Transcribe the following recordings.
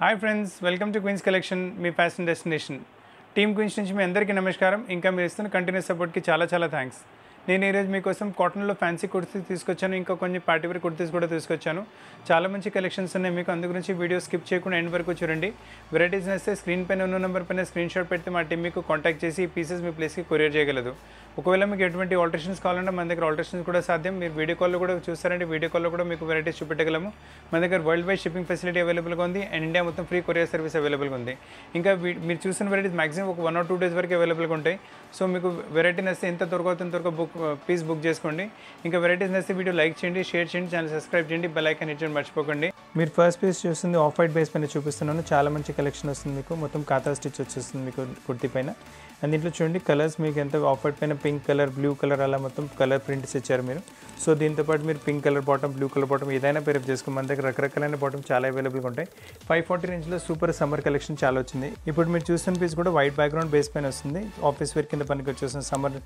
Hi friends welcome to Queens collection me fashion destination team Queens నుంచి మీ అందరికీ నమస్కారం. ఇంకా మీరు ఇస్తున్న కంటిన్యూస్ సపోర్ట్కి చాలా చాలా థ్యాంక్స్ నేను ఈరోజు మీకోసం కాటన్లో ఫ్యాన్సీ కుర్తీస్ తీసుకొచ్చాను ఇంకా కొన్ని పార్టీవేర్ కుర్తీస్ కూడా తీసుకొచ్చాను. చాలా మంచి కలెక్షన్స్ ఉన్నాయి మీకు అందు గురించి వీడియో స్కిప్ చేయకుండా ఎండ్ వరకు చూడండి. వెరైటీస్ నస్తే స్క్రీన్ పైన ఉన్న నెంబర్ పైన స్క్రీన్ షాట్ పెడితే మా టీం మీకు కాంటాక్ట్ చేసి ఈ పీసెస్ మీ ప్లేస్కి కొరియర్ చేయగలదు. ఒకవేళ మీకు ఎటువంటి ఆల్టరేషన్స్ కావాలంటే మన దగ్గర ఆల్టరేషన్స్ కూడా సాధ్యం. మీరు వీడియో కాల్లో కూడా చూస్తారంటే వీడియో కాల్లో కూడా మీకు వెరైటీస్ చూపెట్టగలము. మన దగ్గర వరల్డ్ వైడ్ షిప్పింగ్ ఫెసిలిటీ అవైలబుల్గా ఉంది అండ్ ఇండియా మొత్తం ఫ్రీ కొరియర్ సర్వీస్ అవైలబుల్గా ఉంది. ఇంకా వీ- మీరు చూసిన వెరైటీస్ మాక్సిమం ఒక వన్ ఆర్ టూ డేస్ వరకు అవైలబుల్గా ఉంటాయి. సో మీకు వెరైటీ నేస్తే ఎంత త్వరగా అవుతుంది త్వరగా బుక్ పీస్ బుక్ చేసుకోండి ఇంకా వెరైటీస్ నస్తే వీడియో లైక్ చేయండి షేర్ చేయండి ఛానల్ సబ్స్క్రైబ్ చేయండి బెల్ ఐకాన్ హిట్ మర్చిపోకండి. మీరు ఫస్ట్ పీస్ చూస్తుంది ఆఫ్ వైట్ బేస్ పైన చూపిస్తున్నాను. చాలా మంచి కలెక్షన్ వస్తుంది మీకు. మొత్తం కాతా స్టిచ్ వచ్చేస్తుంది మీకు కుర్తీ పైన. అండ్ దీంట్లో చూడండి కలర్స్ మీకు ఎంత ఆఫర్ పైన పింక్ కలర్ బ్లూ కలర్ అలా మొత్తం కలర్ ప్రింట్స్ ఇచ్చారు మీరు. సో దీంతో పాటు మీరు pink colour bottom blue colour bottom ఏదైనా పేరప్ చేసుకో మన దగ్గర రకరకాలైన బాటమ్ చాలా అవైలబుల్గా ఉంటాయి. ఫైవ్ ఫార్టీ రేంజ్లో సూపర్ సమ్మర్ కలెక్షన్ చాలా వచ్చింది. ఇప్పుడు మీరు చూస్తున్న పీస్ కూడా వైట్ బ్యాక్గ్రౌండ్ బేస్ పైన వస్తుంది. ఆఫీస్ వేర్ కింద పనికి వచ్చేసిన సమ్మర్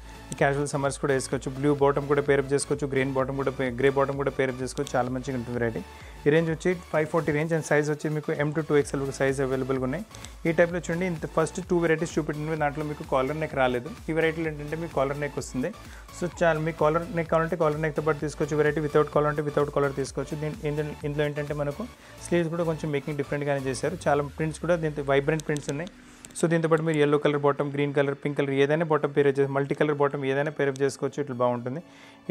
క్యాజువల్ సమ్మర్స్ కూడా వేసుకోవచ్చు. బ్లూ బాటమ్ కూడా పేరప్ చేసుకోవచ్చు. గ్రీన్ బాటమ్ కూడా గ్రే బాటమ్ కూడా పేరప్ చేసుకోవచ్చు. చాలా మంచిగా ఉంటుంది వెరైటీ ఈ రేంజ్ వచ్చి five forty range and size వచ్చి మీకు M to two XL size అవైలబుల్గా ఉన్నాయి. ఈ టైప్లో చూడండి ఇంత ఫస్ట్ టూ వెరైటీస్ చూపెట్టినవి దాంట్లో మీకు కాలర్ నెక్ రాలేదు. ఈ వెరైటీలు ఏంటంటే మీకు కాలర్ నెక్ వస్తుంది. సో చాలా మీ కాలర్ నెక్ కావాలంటే కాలర్ నెక్తో పాటు తీసుకోవచ్చు. వెరైటీ వితౌట్ కాలర్ అంటే వితౌట్ కాలర్ తీసుకోవచ్చు. దీని ఇందులో ఇందులో ఏంటంటే మనకు స్లీవ్స్ కూడా కొంచెం మేకింగ్ డిఫరెంట్గానే చేశారు. చాలా ప్రింట్స్ కూడా దీంతో వైబ్రెంట్ ప్రింట్స్ ఉన్నాయి. సో దీంతో పాటు మీరు yellow colour bottom green colour pink colour ఏదైనా బాటమ్ పేరప్ చేసి మల్టీ కలర్ బాటమ్ ఏదైనా పేరప్ చేసుకోవచ్చు. ఇట్లా బాగుంటుంది.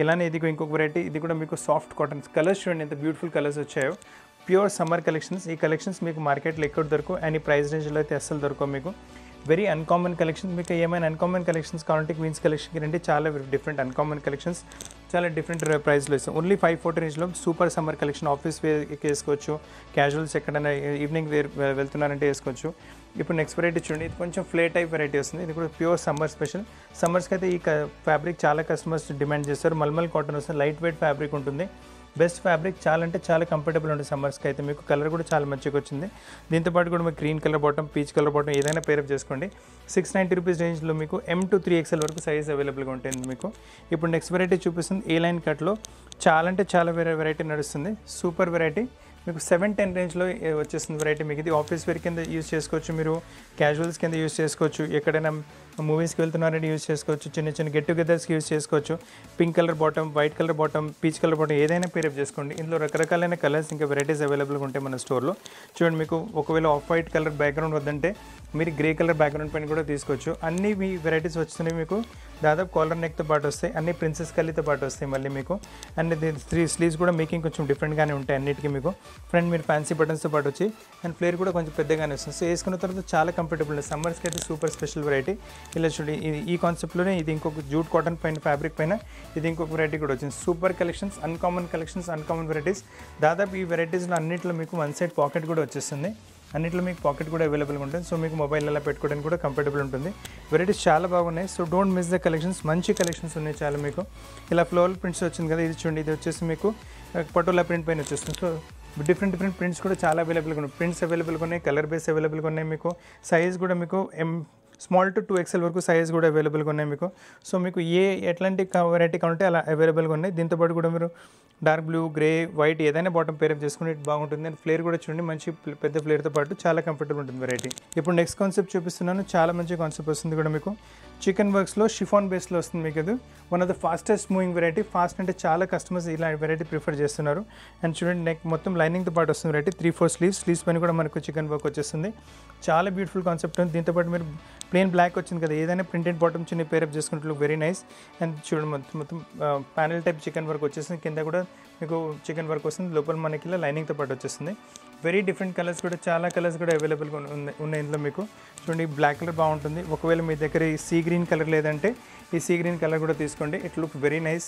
ఇలానే ఇది ఇంకొక వెరైటీ ఇది కూడా మీకు సాఫ్ట్ కాటన్ కలర్స్ చూడండి ఎంత బ్యూటిఫుల్ కలర్స్ వచ్చాయో. ప్యూర్ సమ్మర్ కలెక్షన్స్ ఈ కలెక్షన్స్ మీకు మార్కెట్లో ఎక్కడ దొరకవు. అండ్ ఈ ప్రైస్ రేంజ్లో అయితే అస్సలు దొరకవు మీకు. వెరీ అన్కామన్ కలెక్షన్ మీకు ఏమైనా అన్కామన్ కలెక్షన్స్ కావాలంటే క్వీన్స్ కలెక్షన్కి రండి. చాలా డిఫరెంట్ అన్కామన్ కలెక్షన్స్ చాలా డిఫరెంట్ ప్రైస్లో ఇస్తాం. ఓన్లీ ఫైవ్ ఫోర్టీ రేంజ్లో సూపర్ సమ్మర్ కలెక్షన్ ఆఫీస్ వేర్కి వేసుకోవచ్చు. క్యాజువల్స్ ఎక్కడైనా ఈవినింగ్ వేర్ వెళ్తున్నారంటే వేసుకోవచ్చు. ఇప్పుడు నెక్స్ట్ వెరైటీ చూడండి. ఇది కొంచెం ఫ్లే టైప్ వెరైటీ వస్తుంది. ఇది కూడా ప్యూర్ సమ్మర్ స్పెషల్ సమ్మర్స్కి అయితే ఈ ఫ్యాబ్రిక్ చాలా కస్టమర్స్ డిమాండ్ చేస్తారు. మల్మల్ కాటన్ వస్తుంది. లైట్ వెయిట్ ఫ్యాబ్రిక్ ఉంటుంది. బెస్ట్ ఫ్యాబ్రిక్ చాలా అంటే చాలా కంఫర్టబుల్ ఉంటుంది సమ్మర్స్కి అయితే. మీకు కలర్ కూడా చాలా మంచిగా వచ్చింది. దీంతో పాటు కూడా మీకు green colour bottom peach colour bottom ఏదైనా పేరప్ చేసుకోండి. సిక్స్ నైంటీ రూపీస్ రేంజ్లో మీకు ఎం టు త్రీ ఎక్స్ఎల్ వరకు సైజ్ అవైలబుల్గా ఉంటుంది మీకు. ఇప్పుడు నెక్స్ట్ వెరైటీ చూపిస్తుంది ఏ లైన్ కట్లో చాలా అంటే చాలా వేరే వెరైటీ నడుస్తుంది. సూపర్ వెరైటీ మీకు సెవెన్ టెన్ రేంజ్లో వచ్చేస్తుంది వెరైటీ మీకు ఇది ఆఫీస్ వేర్ కింద యూస్ చేసుకోవచ్చు మీరు. క్యాజువల్స్ కింద యూస్ చేసుకోవచ్చు. ఎక్కడైనా మూవీస్కి వెళ్తున్నారంటే యూస్ చేసుకోవచ్చు చిన్న చిన్న గెట్ టుగెదర్స్కి యూస్ చేసుకోవచ్చు. Pink colour bottom white colour bottom peach colour bottom ఏదైనా పేరప్ చేసుకోండి. ఇందులో రకరకాలైన కలర్స్ ఇంకా వెరైటీస్ అవైలబుల్గా ఉంటాయి మన స్టోర్లో చూడండి మీకు ఒకవేళ ఆఫ్ వైట్ కలర్ బ్యాక్గ్రౌండ్ వద్దంటే మీరు గ్రే కలర్ బ్యాక్గ్రౌండ్ పైన కూడా తీసుకోవచ్చు. అన్ని మీ వెరైటీస్ వస్తున్నాయి మీకు. దాదాపు కాలర్ నెక్తో పాటు వస్తాయి. అన్ని ప్రిన్సెస్ కల్లీతో పాటు వస్తాయి మళ్ళీ మీకు. అండ్ త్రీ స్లీవ్స్ కూడా మేకింగ్ కొంచెం డిఫరెంట్గానే ఉంటాయి అన్నిటికీ మీకు. ఫ్రంట్ మీరు ఫ్యాన్సీ బటన్స్తో పాటు వచ్చి అండ్ ఫ్లేర్ కూడా కొంచెం పెద్దగానే వస్తుంది. సో వేసుకున్న తర్వాత చాలా కంఫర్టబుల్ సమ్మర్స్కి అయితే సూపర్ స్పెషల్ వెరైటీ ఇలా చూడండి ఇది ఈ కాన్సెప్ట్లోనే ఇది ఇంకొక జూట్ కాటన్ పైన ఫ్యాబ్రిక్ పైన ఇది ఇంకొక వెరైటీ కూడా వచ్చింది. Super collections uncommon collections uncommon varieties దాదాపు ఈ వెరైటీస్లో అన్నింటిలో మీకు వన్ సైడ్ పాకెట్ కూడా వచ్చేస్తుంది. అన్నిట్లో మీకు పాకెట్ కూడా అవైలబుల్గా ఉంటుంది. సో మీకు మొబైల్ అలా పెట్టుకోవడానికి కూడా కంఫర్టబుల్ ఉంటుంది. వెరైటీస్ చాలా బాగున్నాయి. So don't miss the collections మంచి కలెక్షన్స్ ఉన్నాయి చాలా మీకు. ఇలా ఫ్లోరల్ ప్రింట్స్ వచ్చింది కదా ఇది చూడండి. ఇది వచ్చేసి మీకు పటోలా ప్రింట్ పైన వచ్చేస్తుంది. సో డిఫరెంట్ డిఫరెంట్ ప్రింట్స్ కూడా చాలా అవైలబుల్గా ఉన్నాయి. ప్రింట్స్ అవైలబుల్గా ఉన్నాయి కలర్ బేస్ అవైలబుల్గా ఉన్నాయి మీకు. సైజ్ కూడా మీకు M small to two XL వరకు సైజ్ కూడా అవైలబుల్గా ఉన్నాయి మీకు. సో మీకు ఏ ఎట్లాంటి వెరైటీ కావాలంటే అలా అవైలబుల్గా ఉన్నాయి. దీంతో పాటు కూడా మీరు డార్క్ బ్లూ గ్రే వైట్ ఏదైనా బాటమ్ పేరప్ చేసుకుని బాగుంటుంది. అండ్ ఫ్లేర్ కూడా చూడండి మంచి పెద్ద ఫ్లేర్తో పాటు చాలా కంఫర్టబుల్ ఉంటుంది వెరైటీ ఇప్పుడు నెక్స్ట్ కాన్సెప్ట్ చూపిస్తున్నాను. చాలా మంచి కాన్సెప్ట్ వస్తుంది కూడా మీకు. చికెన్ వర్క్స్లో షిఫాన్ బేస్లో వస్తుంది మీకు అది one of the fastest moving variety fast అంటే చాలా కస్టమర్స్ ఇలా వెరైటీ ప్రిఫర్ చేస్తున్నారు. అండ్ చూడండి నెక్ మొత్తం లైనింగ్తో పాటు వస్తుంది variety three four sleeves sleeves పైన కూడా మనకు చికెన్ వర్క్ వచ్చేస్తుంది. చాలా బ్యూటిఫుల్ కాన్సెప్ట్ ఉంది దీంతో పాటు మీరు ప్లెయిన్ బ్లాక్ వచ్చింది కదా ఏదైనా ప్రింటెడ్ బాటమ్ చిన్న పేరప్ చేసుకుంటే వెరీ నైస్ అండ్ చూడండి మొత్తం మొత్తం ప్యానల్ టైప్ చికెన్ వర్క్ వచ్చేస్తుంది కింద కూడా మీకు చికెన్ వర్క్ వస్తుంది. లోపల మనకి ఇలా లైనింగ్తో పాటు వచ్చేస్తుంది. వెరీ డిఫరెంట్ కలర్స్ కూడా చాలా కలర్స్ కూడా అవైలబుల్గా ఉన్నాయి ఉన్నాయి ఇందులో మీకు. చూడండి బ్లాక్ కలర్ బాగుంటుంది. ఒకవేళ మీ దగ్గర ఈ సీ గ్రీన్ కలర్ లేదంటే ఈ సీ గ్రీన్ కలర్ కూడా తీసుకోండి. It look very nice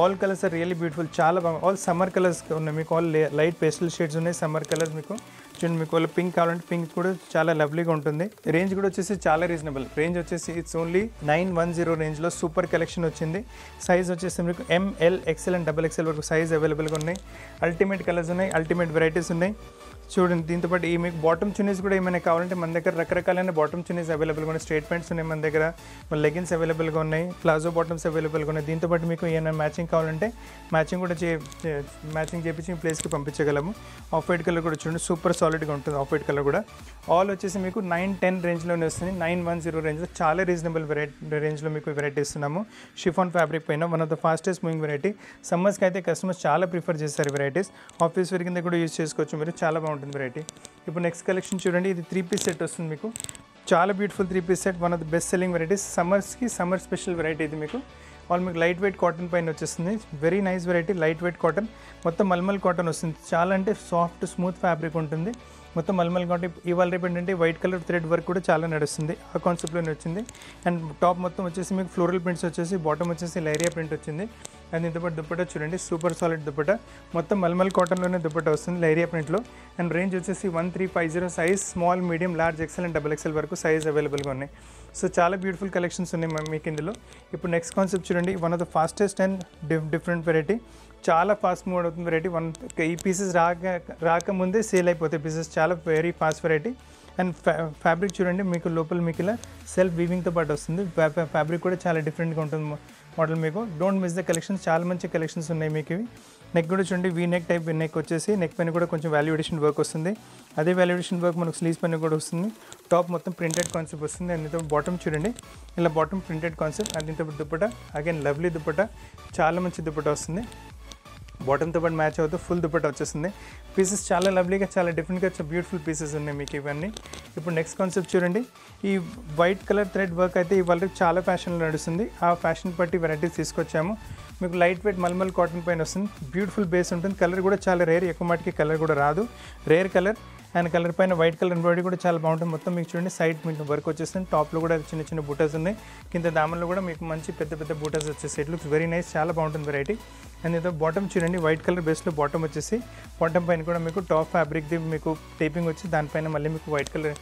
all colours are really beautiful చాలా బాగుంది. ఆల్ సమ్మర్ కలర్స్ ఉన్నాయి మీకు. ఆల్ లైట్ పేస్టల్ షేడ్స్ ఉన్నాయి సమ్మర్ కలర్స్ మీకు. చూడండి మీకు వాళ్ళు పింక్ కావాలంటే పింక్ కూడా చాలా లవ్లీగా ఉంటుంది. రేంజ్ కూడా వచ్చేసి చాలా రీజనబుల్ రేంజ్ వచ్చేసి it's only nine one zero రేంజ్లో సూపర్ కలెక్షన్ వచ్చింది. సైజ్ వచ్చేసి మీకు M L XL and double XL వరకు సైజ్ అవైలబుల్గా ఉన్నాయి. అల్టిమేట్ కలర్స్ ఉన్నాయి అల్టిమేట్ వెరైటీస్ ఉన్నాయి. చూడండి దీంతో పాటు ఈ మీకు బాటమ్ చున్నీస్ కూడా ఏమైనా కావాలంటే మన దగ్గర రకరకాలైన బాటమ్ చున్నీస్ అవైలబుల్గా ఉన్నాయి. స్ట్రేట్ ప్యాంట్స్ ఉన్నాయి మన దగ్గర. లెగిన్స్ అవైలబుల్గా ఉన్నాయి. ప్లాజో బాటమ్స్ అవైలబుల్గా ఉన్నాయి. దీంతో పాటు మీకు ఏమైనా మ్యాచింగ్ కావాలంటే మ్యాచింగ్ కూడా చే మ్యాచింగ్ చేపించి మీ ప్లేస్కి పంపించగలము. ఆఫ్ వైట్ కలర్ కూడా చూడండి సూపర్ సాలిడ్గా ఉంటుంది ఆఫ్ వైట్ కలర్ కూడా. ఆల్ వచ్చేసి మీకు నైన్ టెన్ రేంజ్లోనే వస్తుంది. నైన్ వన్ జీరో రేంజ్లో చాలా రీజనబుల్ వెరైటీ రేంజ్లో మీకు వెరైటీ ఇస్తున్నాము. షిఫాన్ ఫ్యాబ్రిక్ పైన one of the fastest moving variety సమ్మర్స్కి అయితే కస్టమర్స్ చాలా ప్రిఫర్ చేస్తారు వెరైటీస్ ఆఫీస్ వేర్ కింద కూడా యూజ్ చేసుకోవచ్చు మీరు. చాలా బాగుంటుంది. వెరైటీ ఇప్పుడు నెక్స్ట్ కలెక్షన్ చూడండి ఇది త్రీ పీస్ సెట్ వస్తుంది మీకు. చాలా beautiful three piece set one of the best selling varieties సమ్మర్స్కి summer special variety ఇది మీకు. వాళ్ళు మీకు లైట్ వెయిట్ కాటన్ పైన వచ్చేస్తుంది. Very nice variety light weight cotton మొత్తం మల్మల్ కాటన్ వస్తుంది. చాలా అంటే సాఫ్ట్ స్మూత్ ఫ్యాబ్రిక్ ఉంటుంది. మొత్తం మల్మల్ కాటన్ ఇవాళ రేపు ఏంటంటే వైట్ కలర్ థ్రెడ్ వర్క్ కూడా చాలా నడుస్తుంది. ఆ కాన్సెప్ట్లోనే వచ్చింది. అండ్ టాప్ మొత్తం వచ్చేసి మీకు ఫ్లోరల్ ప్రింట్స్ వచ్చేసి బాటమ్ వచ్చేసి లైరియా ప్రింట్ వచ్చింది. అండ్ ఇంతపాటు పాటు దుప్పటా చూడండి సూపర్ సాలిడ్ దుప్పట. మొత్తం మల్మల్ కాటన్లోనే దుప్పట వస్తుంది లైరియా ప్రింట్లో అండ్ రేంజ్ వచ్చేసి one three five zero size small medium large XL and double XL వరకు సైజ్ అవైలబుల్గా ఉన్నాయి. సో చాలా బ్యూటిఫుల్ కలెక్షన్స్ ఉన్నాయి మ్యామ్ మీకు ఇందులో. ఇప్పుడు నెక్స్ట్ కాన్సెప్ట్ చూడండి one of the fastest and different variety చాలా ఫాస్ట్ మూవ్ అవుతుంది వెరైటీ వన్ ఈ పీసెస్ రాక రాకముందే సేల్ అయిపోతాయి పీసెస్ చాలా very fast variety and fabric చూడండి మీకు లోపల మీకు ఇలా సెల్ఫ్ వీవింగ్తో పాటు వస్తుంది. ఫ్యాబ్రిక్ కూడా చాలా డిఫరెంట్గా ఉంటుంది మోడల్ మీకు. డోంట్ మిస్ ద కలెక్షన్స్ చాలా మంచి కలెక్షన్స్ ఉన్నాయి మీకు ఇవి. నెక్ కూడా చూడండి వీ నెక్ టైప్ నెక్ వచ్చేసి నెక్ పైన కూడా కొంచెం వాల్యుడేషన్ వర్క్ వస్తుంది. అదే వాల్యుడేషన్ వర్క్ మనకు స్లీవ్స్ పైన కూడా వస్తుంది. టాప్ మొత్తం ప్రింటెడ్ కాన్సెప్ట్ వస్తుంది. అండ్ బాటమ్ చూడండి. ఇలా bottom printed concept and dupatta again lovely dupatta. చాలా మంచి దుప్పట వస్తుంది. బాటమ్తో పాటు మ్యాచ్ అవుతూ ఫుల్ దుప్పట వచ్చేస్తుంది పీసెస్ చాలా లవ్లీగా చాలా డిఫరెంట్గా బ్యూటిఫుల్ పీసెస్ ఉన్నాయి మీకు ఇవన్నీ. ఇప్పుడు నెక్స్ట్ కాన్సెప్ట్ చూడండి. ఈ వైట్ కలర్ థ్రెడ్ వర్క్ అయితే ఇవాళ చాలా ఫ్యాషన్లో నడుస్తుంది. ఆ ఫ్యాషన్ బట్టి వెరైటీస్ తీసుకొచ్చాము. మీకు లైట్ వెయిట్ మల్మల్ కాటన్ పైన వస్తుంది. బ్యూటిఫుల్ బేస్ ఉంటుంది. కలర్ కూడా చాలా రేర్ ఎక్కువ మటుకి కలర్ కూడా రాదు. రేర్ కలర్ అండ్ కలర్ పైన వైట్ కలర్ ఎంబ్రాయిడరీ కూడా చాలా బాగుంటుంది. మొత్తం మీకు చూడండి సైడ్ మీకు వర్క్ వచ్చేసింది టాప్లో కూడా చిన్న చిన్న బూటాస్ ఉన్నాయి. కింద దామన్లో కూడా మీకు మంచి పెద్ద పెద్ద బూటాస్ వచ్చేసి ఇట్ లుక్స్ వెరీ నైస్ చాలా బాగుంటుంది వెరైటీ అండ్ ఇదో బాటమ్ చూడండి వైట్ కలర్ బేస్లో బాటమ్ వచ్చేసి బాటమ్ పైన కూడా మీకు టాప్ ఫ్యాబ్రిక్ది మీకు టేపింగ్ వచ్చి దానిపైన మళ్ళీ మీకు వైట్ కలర్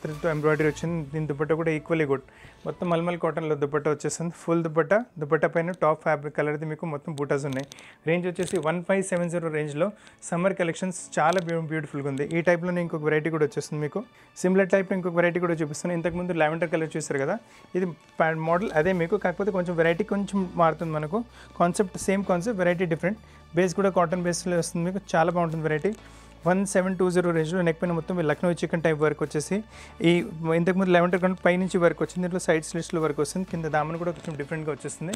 త్రిత్ ఎంబ్రాయిడరీ వచ్చింది. దీని దుపట్టా కూడా ఈక్వల్లీ గుడ్ మొత్తం మల్మల్ కాటన్లో దుపట్టా వచ్చేస్తుంది ఫుల్ దుపట్టా. దుపట్టా పైన టాప్ ఫ్యాబ్రిక్ కలర్ది మీకు మొత్తం బూటాస్ ఉన్నాయి. రేంజ్ వచ్చేసి వన్ ఫైవ్ సెవెన్ జీరో రేంజ్లో సమ్మర్ కలెక్షన్స్ చాలా బ్యూ బ్యూటిఫుల్గా ఉంది. ఈ టైప్లోనే ఇంకొక వెరైటీ కూడా వచ్చేస్తుంది మీకు. సిమిలర్ టైప్లో ఇంకొక వెరైటీ కూడా చూపిస్తాను. ఇంతకుముందు లావెండర్ కలర్ చూసారు కదా? ఇది మోడల్ అదే మీకు. కాకపోతే కొంచెం వెరైటీ కొంచెం మారుతుంది మనకు. Concept same concept variety different base కూడా కాటన్ బేస్లో వస్తుంది మీకు. చాలా బాగుంటుంది variety one seven two zero రేంజ్లో నెక్ పైన మొత్తం లక్నో చికెన్ టైప్ వర్క్ వచ్చేసి ఈ ఇంతకుముందు లెవెన్ కన్నా పైనుంచి వర్క్ వచ్చింది దీంట్లో సైడ్ స్లిట్స్లో వర్క్ వస్తుంది కింద దామన్ కూడా కొంచెం డిఫరెంట్గా వచ్చేస్తుంది.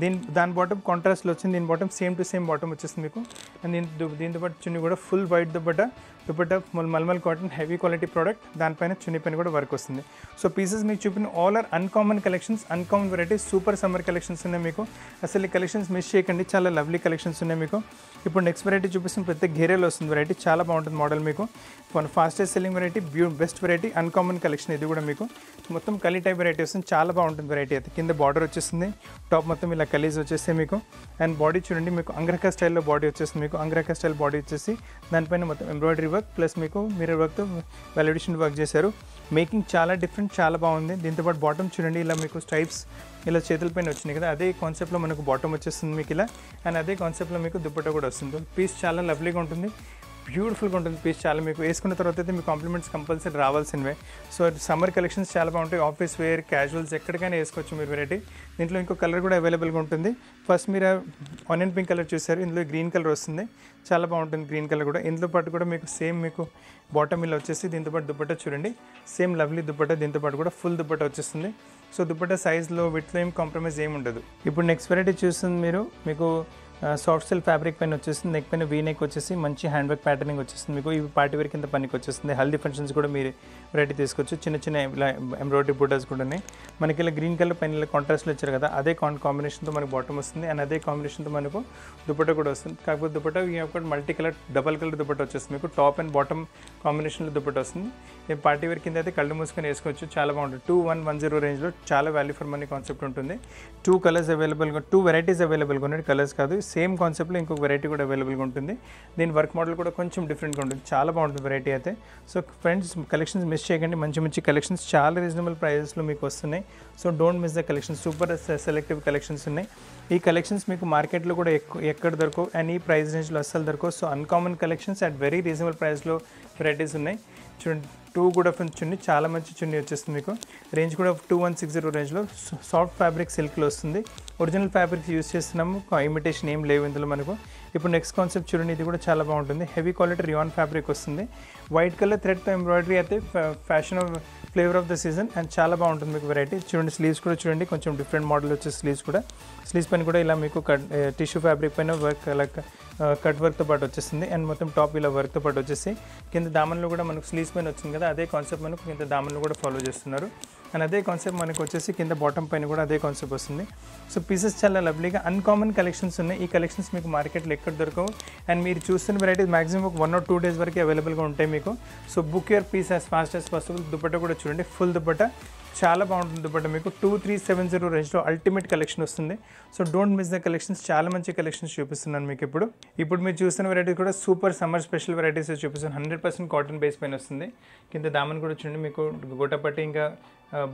దీని దాని బాటమ్ కాంట్రాస్ట్లో వచ్చింది దీని bottom same to same bottom వచ్చేస్తుంది మీకు. అండ్ దీని దీంతో పాటు చున్నీ కూడా full white dupatta dupatta malmal cotton heavy quality product దానిపైన చున్నీ పైన కూడా వర్క్ వస్తుంది. సో పీసెస్ మీకు చూపిన all are uncommon collections uncommon variety super summer collections ఉన్నాయి మీకు. అసలు ఈ కలెక్షన్స్ మిస్ చేయకండి చాలా లవ్లీ కలెక్షన్స్ ఉన్నాయి మీకు. ఇప్పుడు నెక్స్ట్ వెరైటీ చూపిస్తున్న పెద్ద గేరేలో వస్తుంది వెరైటీ చాలా బాగుంటుంది మోడల్ మీకు. వన్ ఫాస్టెస్ట్ సెల్లింగ్ వెరైటీ బ్యూ బెస్ట్ వెరైటీ అన్కామన్ కలెక్షన్ ఇది కూడా మీకు. మొత్తం కలీ టైప్ వెరైటీ వస్తుంది చాలా బాగుంటుంది వెరైటీ అయితే. కింద బార్డర్ వచ్చేస్తుంది టాప్ మొత్తం ఇలా కలీజ్ వచ్చేస్తే మీకు అండ్ బాడీ చూడండి మీకు అంగ్రకా స్టైల్లో బాడీ వచ్చేస్తుంది మీకు అంగ్రకా స్టైల్ బాడీ వచ్చేసి దానిపైన మొత్తం ఎంబ్రాయిడరీ వర్క్ ప్లస్ మీకు మిర్రర్ వర్క్తో వాల్యుడేషన్ వర్క్ చేశారు. మేకింగ్ చాలా డిఫరెంట్ చాలా బాగుంది. దీంతోపాటు బాటమ్ చూడండి ఇలా మీకు స్టైప్స్ ఇలా చేతులపైన వచ్చినాయి కదా అదే కాన్సెప్ట్లో మనకు బాటమ్ వచ్చేస్తుంది మీకు ఇలా అండ్ అదే కాన్సెప్ట్లో మీకు దుప్పట్టా కూడా వస్తుంది. పీస్ చాలా లవ్లీగా ఉంటుంది. బ్యూటిఫుల్గా ఉంటుంది పీస్ చాలా. మీకు వేసుకున్న తర్వాత అయితే మీ కాంప్లిమెంట్స్ కంపల్సరీ రావాల్సినవే. సో సమ్మర్ కలెక్షన్స్ చాలా బాగుంటాయి. ఆఫీస్ వేర్ క్యాజువల్స్ ఎక్కడికైనా వేసుకోవచ్చు మీరు వెరైటీ. దీంట్లో ఇంకో కలర్ కూడా అవైలబుల్గా ఉంటుంది. ఫస్ట్ మీరు ఆనియన్ పింక్ కలర్ చూసారు ఇందులో గ్రీన్ కలర్ వస్తుంది. చాలా బాగుంటుంది గ్రీన్ కలర్ కూడా. ఇందులో పాటు కూడా మీకు సేమ్ మీకు బాటమ్ ఇలా వచ్చేసి దీంతో పాటు దుప్పట్టా చూడండి. సేమ్ లవ్లీ దుప్పట్టా దీంతో పాటు కూడా ఫుల్ దుప్పట్టా వచ్చేస్తుంది. సో దుప్పట్టా సైజ్లో విత్లో ఏం కాంప్రమైజ్ ఏమి ఉండదు. ఇప్పుడు నెక్స్ట్ వెరైటీ చూస్తుంది మీరు. మీకు సాఫ్ట్ సిల్క్ ఫ్యాబ్రిక్ పైన వచ్చేసింది నెక్ పైన వీ నెక్ వచ్చేసి మంచి హ్యాండ్ వర్క్ ప్యాటర్నింగ్ వచ్చేస్తుంది మీకు ఇవి పార్టీ వేర్ కింద పనికి వచ్చేస్తుంది హెల్దీ ఫంక్షన్స్ కూడా మీరు వెరైటీ తీసుకోవచ్చు. చిన్న చిన్న ఎంబ్రాయిడరీ బూటాస్ కూడా ఉన్నాయి. మనకి ఇలా గ్రీన్ కలర్ పైన ఇలా కాంట్రాస్ట్లో ఇచ్చారు కదా అదే కాంబినేషన్తో మనకి బాటమ్ వస్తుంది అండ్ అదే కాంబినేషన్తో మనకు దుపట్టా కూడా వస్తుంది. కాకపోతే దుపట్టా ఈ యొక్క multi colour double colour dupatta వచ్చేస్తుంది మీకు టాప్ అండ్ బాటమ్ కాంబినేషన్లో దుప్పట వస్తుంది. ఈ పార్టీ వేర్ కింద అయితే కళ్ళు మూసుకొని వేసుకోవచ్చు. చాలా బాగుంటుంది. టూ వన్ వన్ జీరో రేంజ్లో చాలా వాల్యూ ఫర్ మనీ కాన్సెప్ట్ ఉంటుంది. టూ కలర్స్ అవైలబుల్గా టూ వెరైటీస్ అవైలబుల్గా ఉన్నాయి. కలర్స్ కాదు సేమ్ కాన్సెప్ట్లో ఇంకొక వెరైటీ కూడా అవైలబుల్గా ఉంటుంది. దీని వర్క్ మోడల్ కూడా కొంచెం డిఫరెంట్గా ఉంటుంది. చాలా బాగుంటుంది వెరైటీ అయితే. సో ఫ్రెండ్స్ కలెక్షన్స్ మిస్ చేయకండి. మంచి మంచి కలెక్షన్స్ చాలా రీజనబుల్ ప్రైజెస్లో మీకు వస్తున్నాయి. So don't miss the collections super selective collections ఉన్నాయి. ఈ కలెక్షన్స్ మీకు మార్కెట్లో కూడా ఎక్కడ దొరకవు. అండ్ ఈ ప్రైస్ రేంజ్లో అస్సలు దొరకవు. So uncommon collections at very reasonable ప్రైస్లో వెరైటీస్ ఉన్నాయి. చూడండి టూ కూడా చున్నీ చాలా మంచి చున్నీ వచ్చేస్తుంది మీకు. రేంజ్ కూడా టూ వన్ సిక్స్ జీరో రేంజ్లో సాఫ్ట్ ఫ్యాబ్రిక్ సిల్క్లో వస్తుంది. ఒరిజినల్ ఫ్యాబ్రిక్స్ యూస్ చేస్తున్నాము. ఇమిటేషన్ ఏం లేవు ఇందులో మనకు. ఇప్పుడు నెక్స్ట్ కాన్సెప్ట్ చూడండి ఇది కూడా చాలా బాగుంటుంది. హెవీ క్వాలిటీ రియాన్ ఫ్యాబ్రిక్ వస్తుంది. వైట్ కలర్ థ్రెడ్తో ఎంబ్రాయిడరీ అయితే fashion flavour of the season and చాలా బాగుంటుంది మీకు వెరైటీ చూడండి స్లీవ్స్ కూడా చూడండి కొంచెం డిఫరెంట్ మోడల్ వచ్చే స్లీవ్స్ కూడా. స్లీవ్స్ పైన కూడా ఇలా మీకు కట్ టిష్యూ ఫ్యాబ్రిక్ పైన వర్క్ అలా కట్ వర్క్తో పాటు వచ్చేసింది అండ్ మొత్తం టాప్ ఇలా వర్క్తో పాటు వచ్చేసి కింద దామన్లో కూడా మనకు స్లీవ్స్ పైన వచ్చింది కదా అదే కాన్సెప్ట్ మనకు కింద దామన్లో కూడా ఫాలో చేస్తున్నారు. అండ్ అదే కాన్సెప్ట్ మనకు వచ్చేసి కింద బాటమ్ పైన కూడా అదే కాన్సెప్ట్ వస్తుంది. సో పీసెస్ చాలా లవ్లీగా అన్కామన్ కలెక్షన్స్ ఉన్నాయి. ఈ కలెక్షన్స్ మీకు మార్కెట్లో ఎక్కడ దొరకవు. అండ్ మీరు చూస్తున్న వెరైటీస్ మాక్సిమం ఒక వన్ ఆర్ టూ డేస్ వరకు అవైలబుల్గా ఉంటాయి మీకు. So book your piece as fast as possible dupatta కూడా చూడండి. ఫుల్ దుప్పట. చాలా బాగుంటుంది. బట్ మీకు టూ త్రీ సెవెన్ జీరో రేంజ్లో అల్టిమేట్ కలెక్షన్ వస్తుంది. So don't miss the collections చాలా మంచి కలెక్షన్స్ చూపిస్తున్నాను మీకు ఇప్పుడు. ఇప్పుడు మీరు చూసిన వెరైటీస్ కూడా సూపర్ సమ్మర్ స్పెషల్ వెరైటీస్ చూపిస్తాను హండ్రెడ్ పర్సెంట్ కాటన్ బేస్ పైన వస్తుంది. కింద దామన్ కూడా చూడండి మీకు గొట్టపట్టి ఇంకా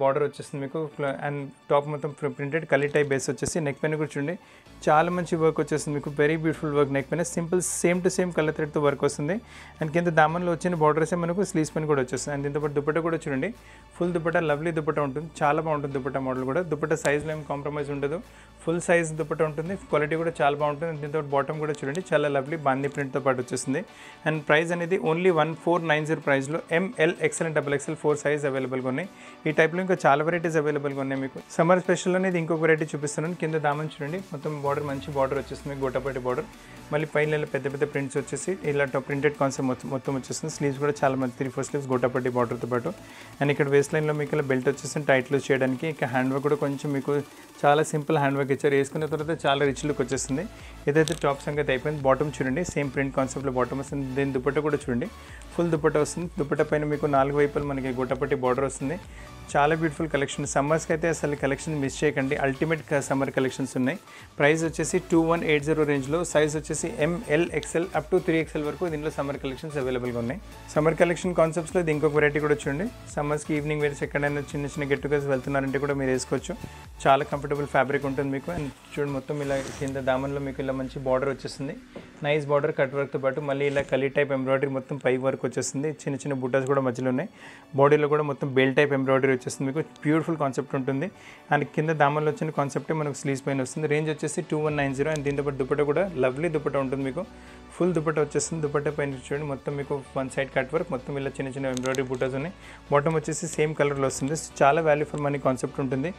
బార్డర్ వచ్చేస్తుంది మీకు. అండ్ టాప్ మొత్తం ప్రింటెడ్ కలీ టైప్ బేస్ వచ్చేసి నెక్ పైన కూడా చూడండి చాలా మంచి వర్క్ వచ్చేస్తుంది మీకు. వెరీ బ్యూటిఫుల్ వర్క్ నెక్ పైన. Simple same to same colour థ్రెడ్తో వర్క్ వస్తుంది. అండ్ కింద దామన్లో వచ్చిన బార్డర్స్ మనకు స్లీవ్స్ పైన కూడా వచ్చేస్తుంది. అండ్ దీంతో పాటు దుపట్ట కూడా చూడండి. ఫుల్ దుపట్టా లవ్లీ దుపట్టా ఉంటుంది. చాలా బాగుంటుంది దుపట్టా మోడల్ కూడా. దుపట్టా సైజ్లో ఏం కాంప్రమైజ్ ఉండదు. ఫుల్ సైజ్ దుప్పట ఉంటుంది. క్వాలిటీ కూడా చాలా బాగుంటుంది. దీంతో బాటమ్ కూడా చూడండి. చాలా లవ్లీ బాందీ ప్రింట్తో పాటు వచ్చేసింది. అండ్ ప్రైస్ అనేది only one four nine zero ప్రైస్లో M L XL and double XL four size అవైలబుల్గా ఉన్నాయి. ఈ టైప్లో ఇంకా చాలా వెరైటీస్ అవైలబుల్గా ఉన్నాయి మీకు. సమ్మర్ స్పెషల్ అనేది ఇంకొక వెరైటీ చూపిస్తున్నాను. కింద దామని చూడండి. మొత్తం బార్డర్ మంచి బార్డర్ వచ్చేస్తుంది గోటపట్టి బార్డర్ మళ్ళీ పైన పెద్ద పెద్ద ప్రింట్స్ వచ్చేసి ఇలా ప్రింటెడ్ కాన్సెప్ట్ మొత్తం మొత్తం వచ్చేస్తుంది స్లీవ్స్ కూడా చాలా మంచి త్రీ ఫోర్ స్లీవ్స్ గోటపట్టి బార్డర్తో పాటు. అండ్ ఇక్కడ వేస్ట్ లైన్లో మీకు ఇలా బెల్ట్ వచ్చేసి టైట్లు చేయడానికి ఇక హ్యాండ్ వర్క్ కూడా కొంచెం మీకు చాలా సింపుల్ హ్యాండ్ వర్క్ ఇచ్చారు. వేసుకున్న తర్వాత చాలా రిచ్ లుక్ వచ్చేస్తుంది. ఏదైతే టాప్ సంగతి అయిపోయింది బాటమ్ చూడండి. సేమ్ ప్రింట్ కాన్సెప్ట్లో బాటమ్ వస్తుంది. దీని దుపట్ట కూడా చూడండి. ఫుల్ దుపట్ట వస్తుంది. దుపట్ట పైన మీకు నాలుగు వైపులు మనకి గుట్టపట్టి బార్డర్ వస్తుంది. చాలా బ్యూటిఫుల్ కలెక్షన్ సమ్మర్స్కి అయితే అసలు కలెక్షన్ మిస్ చేయకండి. అల్టిమేట్ సమ్మర్ కలెక్షన్స్ ఉన్నాయి. ప్రైస్ వచ్చేసి టూ వన్ ఎయిట్ జీరో రేంజ్లో సైజ్ వచ్చేసి M L XL up to three XL వరకు దీనిలో సమ్మర్ కలెక్షన్స్ అవైలబుల్గా ఉన్నాయి. సమ్మర్ కలెక్షన్ కాన్సెప్ట్స్లో ఇది ఇంకొక వెరైటీ కూడా చూడండి. సమ్మర్స్కి ఈవినింగ్ వేర్స్ ఎక్కడైనా చిన్న చిన్న గెట్ టుగెదర్స్ వెళ్తున్నారంటే కూడా మీరు వేసుకోవచ్చు. చాలా కంఫర్టబుల్ ఫ్యాబ్రిక్ ఉంటుంది మీకు. అండ్ చూడండి మొత్తం ఇలా కింద దామన్లో మీకు ఇలా మంచి బార్డర్ వచ్చేస్తుంది. నైస్ బార్డర్ కట్ వర్క్తో పాటు మళ్ళీ ఇలా కలీ టైప్ ఎంబ్రాయిడరీ మొత్తం పై వర్క్ వచ్చేస్తుంది. చిన్న చిన్న బుట్టాస్ కూడా మధ్యలో ఉన్నాయి. బాడీలో కూడా మొత్తం బెల్ టైప్ ఎంబ్రాయిడరీ వచ్చేస్తుంది. మీకు బ్యూటిఫుల్ కాన్సెప్ట్ ఉంటుంది. అండ్ కింద దామల్లో వచ్చిన కాన్సెప్టే మనకు స్లీవ్స్ పైన వస్తుంది. రేంజ్ వచ్చేసి two one nine zero and దీంతో పాటు దుప్పట కూడా లవ్లీ దుప్పట ఉంటుంది మీకు. ఫుల్ దుపట్ట వచ్చేస్తుంది దుపట్ట పైన చూడండి. మొత్తం మీకు వన్ సైడ్ కట్ వర్క్ మొత్తం ఇలా చిన్న చిన్న ఎంబ్రాయిడరీ బుట్టాస్ ఉన్నాయి. బాటమ్ వచ్చేసి సేమ్ కలర్లో వస్తుంది. చాలా వాల్యూ ఫర్ మనీ కాన్సెప్ట్ ఉంటుంది.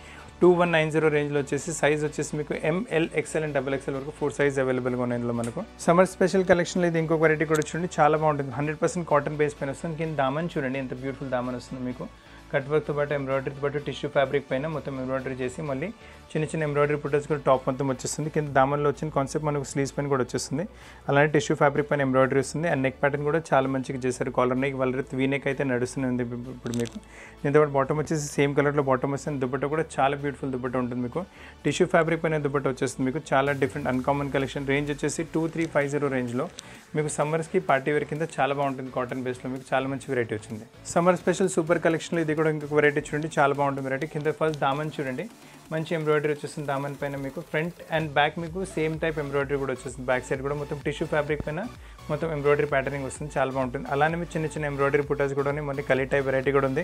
టూ వన్ నైన్ జీరో రేంజ్లో వచ్చేసి సైజ్ వచ్చేసి మీకు M L XL and double XL వరకు ఫోర్ సైజ్ అవైలబుల్గా ఉన్నాయి ఇందులో మనకు. సమ్మర్ స్పెషల్ కలెక్షన్లో ఇది ఇంకొక వెరైటీ కూడా చూడండి. చాలా బాగుంటుంది. హండ్రెడ్ పర్సెంట్ కాటన్ బేస్ పైన వస్తుంది. కింద దామన్ చూడండి. ఎంత బ్యూటిఫుల్ దామన్ వస్తుంది మీకు. కట్ వర్క్తో పాటు ఎంబ్రాయిడరీతో పాటు టిష్యూ ఫ్యాబ్రిక్ పైన మొత్తం ఎంబ్రాయిడరీ చేసి మళ్ళీ చిన్న చిన్న ఎంబ్రాయిడరీ పుట్టర్స్ కూడా టాప్ మొత్తం వచ్చేస్తుంది. కింద దామన్లో వచ్చిన కాన్సెప్ట్ మనకు స్లీవ్స్ పైన కూడా వచ్చేస్తుంది. అలానే టిష్యూ ఫ్యాబ్రిక్ పైన ఎంబ్రాయిడరీ వస్తుంది. అండ్ నెక్ ప్యాటర్న్ కూడా చాలా మంచిగా చేశారు. కాలర్ నెక్ వాళ్ళ వీ నెక్ అయితే నడుస్తుంది ఇప్పుడు మీకు. దీంతో బాటమ్ వచ్చేసి సేమ్ కలర్లో బాటమ్ వస్తుంది. దుపట్ట కూడా చాలా బ్యూటిఫుల్ దుప్పట్ట ఉంటుంది మీకు. టిష్యూ ఫ్యాబ్రిక్ పైన దుపట్ట వచ్చేస్తుంది మీకు. చాలా డిఫరెంట్ అన్కామన్ కలెక్షన్ రేంజ్ వచ్చేసి టూ త్రీ ఫైవ్ జీరో రేంజ్లో. మీకు సమ్మర్స్కి పార్టీ వేర్ కింద చాలా బాగుంటుంది కాటన్ బేస్లో. మీకు చాలా మంచి వెరైటీ వచ్చింది. సమ్మర్ స్పెషల్ సూపర్ కలెక్షన్లో ఇది కూడా ఇంకొక వెరైటీ చూడండి. చాలా బాగుంటుంది వెరైటీ కింద ఫస్ట్ దామన్ చూడండి. మంచి ఎంబ్రాయిడరీ వచ్చేస్తుంది దామన్ పైన మీకు. ఫ్రంట్ అండ్ బ్యాక్ మీకు సేమ్ టైప్ ఎంబ్రాయిడరీ కూడా వచ్చేస్తుంది. బ్యాక్ సైడ్ కూడా. మొత్తం టిష్యూ ఫ్యాబ్రిక్ పైన మొత్తం ఎంబ్రాయిడరీ ప్యాటర్నింగ్ వస్తుంది చాలా బాగుంటుంది. అలానే మీ చిన్న చిన్న ఎంబ్రాయిడరీ పుటాస్ కూడా ఉన్నాయి మళ్ళీ కలీ టైప్ వెరైటీ కూడా ఉంది.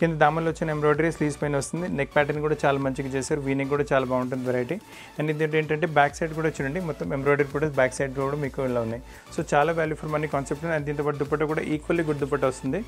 కింద దామల్లో వచ్చిన ఎంబ్రాయిడరీ స్లీవ్స్ పైన వస్తుంది. నెక్ ప్యాటర్న్ కూడా చాలా మంచిగా చేశారు. వీనింగ్ కూడా చాలా బాగుంటుంది వెరైటీ అండ్ ఇది ఏంటంటే బ్యాక్ సైడ్ కూడా చూడండి. మొత్తం ఎంబ్రాయిడరీ పుటాస్ బ్యాక్ సైడ్ కూడా మీకు ఇలా ఉన్నాయి. సో చాలా value for money concept and దీంతో పాటు కూడా ఈక్వల్లీ గుడ్ దుపట్ట వస్తుంది.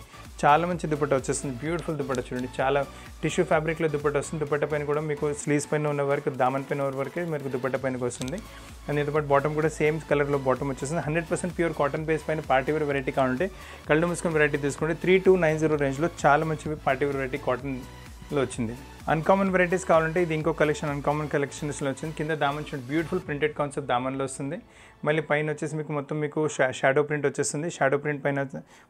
చాలా మంచి దుపట్ట వచ్చేస్తుంది. బ్యూటిఫుల్ దుపట్ట చూడండి. చాలా టిష్యూ ఫ్యాబ్రిక్లో దుపట్ట వస్తుంది. దుప్పట్ట పైన కూడా మీకు స్లీవ్స్ పైన ఉన్న వరకు దామన్ పైన ఉన్న వరకే మీకు దుప్పట్ట పైనకి వస్తుంది. అండ్ దీంతో పాటు బాటమ్ కూడా సేమ్ కలర్లో బాటమ్ వచ్చేస్తుంది. Hundred percent pure cotton base పైన పార్టీవేర్ వెరైటీ కావాలంటే కళ్ళు మూసుకుని వెరైటీ తీసుకుంటే త్రీ టూ నైన్ జీరో రేంజ్లో చాలా మంచి పార్టీవేర్ వెరైటీ కాటన్లో వచ్చింది. అన్కామన్ వెరైటీస్ కావాలంటే ఇది ఇంకో కలెక్షన్ అన్కామన్ కలెక్షన్స్లో వచ్చింది. కింద దామన్ చూడండి బ్యూటిఫుల్ ప్రింటెడ్ కాన్సెప్ట్ దామన్లో వస్తుంది. మళ్ళీ పైన వచ్చేసి మీకు మొత్తం మీకు షాడో ప్రింట్ వచ్చేస్తుంది. షాడో ప్రింట్ పైన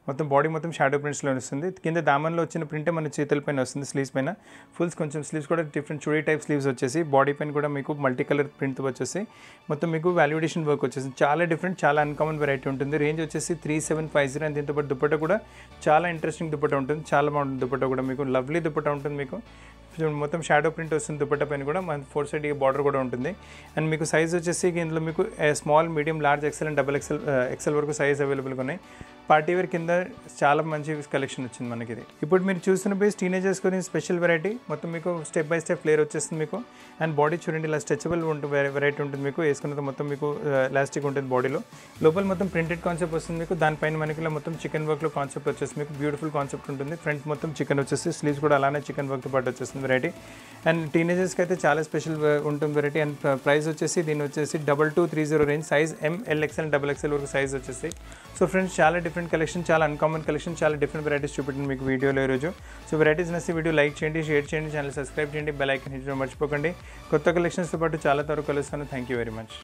మొత్తం బాడీ మొత్తం షాడో ప్రింట్స్లో వస్తుంది. కింద దామన్లో వచ్చిన ప్రింటే మన చేతుల పైన వస్తుంది స్లీవ్స్ పైన. ఫుల్స్ కొంచెం స్లీవ్స్ కూడా డిఫరెంట్ చుడీ టైప్ స్లీవ్స్ వచ్చేసి బాడీ పైన కూడా మీకు మల్టీ కలర్ ప్రింట్ వచ్చేసి మొత్తం మీకు వాల్యుడేషన్ వర్క్ వచ్చేసి చాలా డిఫరెంట్ చాలా అన్కామన్ వెరైటీ ఉంటుంది. రేంజ్ వచ్చేసి three seven five zero and దీంతో పాటు దుప్పట కూడా చాలా ఇంట్రెస్టింగ్ దుప్పట ఉంటుంది. చాలా బాగుంటుంది దుప్పట కూడా మీకు. లవ్లీ దుప్పట ఉంటుంది మీకు. మొత్తం షాడో ప్రింట్ వస్తుంది దుపట్టా పైన కూడా మన ఫోర్ సైడ్ బార్డర్ కూడా ఉంటుంది. అండ్ మీకు సైజ్ వచ్చేసి ఇందులో మీకు small medium large XL and double XL XL వరకు సైజ్ అవైలబుల్గా ఉన్నాయి. పార్టీ వేర్ కింద చాలా మంచి కలెక్షన్ వచ్చింది మనకి ఇది ఇప్పుడు మీరు చూసిన బేస్ టీనేజర్స్ గురించి స్పెషల్ వెరైటీ మొత్తం మీకు స్టెప్ బై స్టెప్ ఫ్లేర్ వచ్చేస్తుంది మీకు. అండ్ బాడీ చూడండి ఇలా స్ట్రెచబుల్ ఉంటుంది వెరైటీ ఉంటుంది మీకు. వేసుకున్నది మొత్తం మీకు ఎలాస్టిక్ ఉంటుంది బాడీలో లోపల మొత్తం ప్రింటెడ్ కాన్సెప్ట్ వస్తుంది మీకు. దానిపైన మనకి ఇలా మొత్తం చికెన్ వర్క్లో కాన్సెప్ట్ వచ్చేసి మీకు. బ్యూటిఫుల్ కాన్సెప్ట్ ఉంటుంది. ఫ్రంట్ మొత్తం చికెన్ వచ్చేసి స్లీవ్స్ కూడా అలానే చికెన్ వర్క్తో పాటు వచ్చేస్తుంది వెరైటీ అండ్ టీనేజర్స్కి అయితే చాలా స్పెషల్ ఉంటుంది వెరైటీ అండ్ ప్రైస్ వచ్చేసి దీని వచ్చేసి double two three zero range size M L XL double XL వరకు సైజ్ వచ్చేసి. సో ఫ్రెండ్స్ చాలా డిఫరెంట్ కలెక్షన్ చాలా అన్కామన్ కలెక్షన్ చాలా డిఫరెంట్ వెరైటీస్ చూపెట్టింది మీకు వీడియోలో ఈరోజు సో వెరైటీస్ నచ్చి వీడియో లైక్ చేయండి షేర్ చేయండి ఛానల్ సబ్స్క్రైబ్ చేయండి బెల్ ఐకన్ హిట్ మర్చిపోకండి. కొత్త కలెక్షన్స్తో పాటు చాలా త్వరగా కలుస్తాను. Thank you very much